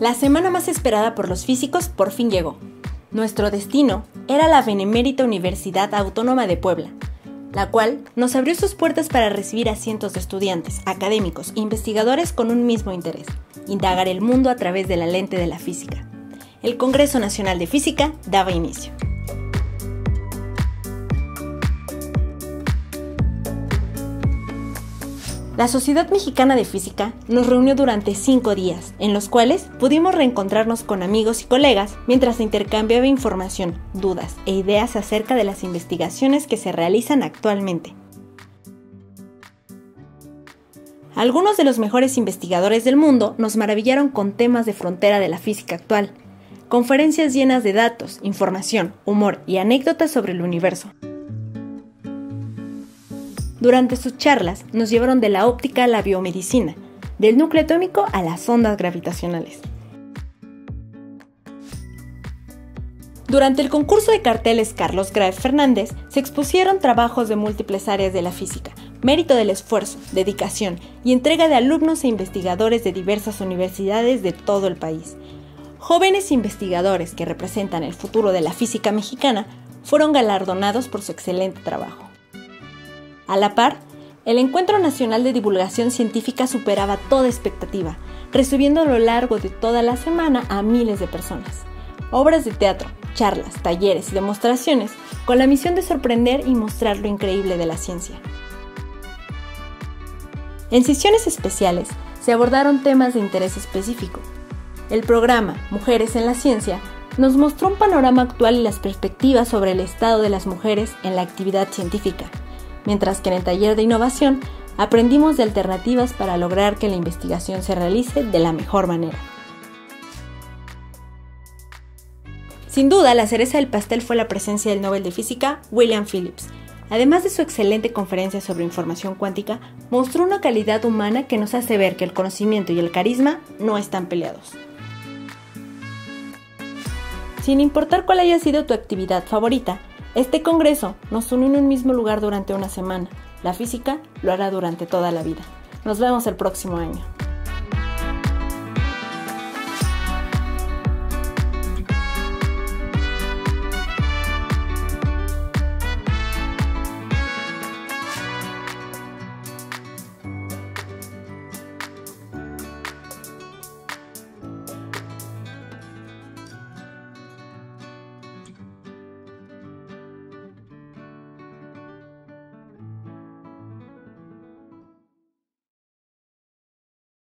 La semana más esperada por los físicos por fin llegó. Nuestro destino era la Benemérita Universidad Autónoma de Puebla, la cual nos abrió sus puertas para recibir a cientos de estudiantes, académicos e investigadores con un mismo interés, indagar el mundo a través de la lente de la física. El Congreso Nacional de Física daba inicio. La Sociedad Mexicana de Física nos reunió durante cinco días, en los cuales pudimos reencontrarnos con amigos y colegas mientras se intercambiaba información, dudas e ideas acerca de las investigaciones que se realizan actualmente. Algunos de los mejores investigadores del mundo nos maravillaron con temas de frontera de la física actual, conferencias llenas de datos, información, humor y anécdotas sobre el universo. Durante sus charlas nos llevaron de la óptica a la biomedicina, del núcleo atómico a las ondas gravitacionales. Durante el concurso de carteles Carlos Graef Fernández se expusieron trabajos de múltiples áreas de la física, mérito del esfuerzo, dedicación y entrega de alumnos e investigadores de diversas universidades de todo el país. Jóvenes investigadores que representan el futuro de la física mexicana fueron galardonados por su excelente trabajo. A la par, el Encuentro Nacional de Divulgación Científica superaba toda expectativa, recibiendo a lo largo de toda la semana a miles de personas. Obras de teatro, charlas, talleres y demostraciones con la misión de sorprender y mostrar lo increíble de la ciencia. En sesiones especiales se abordaron temas de interés específico. El programa Mujeres en la Ciencia nos mostró un panorama actual y las perspectivas sobre el estado de las mujeres en la actividad científica, mientras que en el taller de innovación aprendimos de alternativas para lograr que la investigación se realice de la mejor manera. Sin duda, la cereza del pastel fue la presencia del Nobel de Física, William Phillips. Además de su excelente conferencia sobre información cuántica, mostró una calidad humana que nos hace ver que el conocimiento y el carisma no están peleados. Sin importar cuál haya sido tu actividad favorita, este congreso nos unió en un mismo lugar durante una semana. La física lo hará durante toda la vida. Nos vemos el próximo año.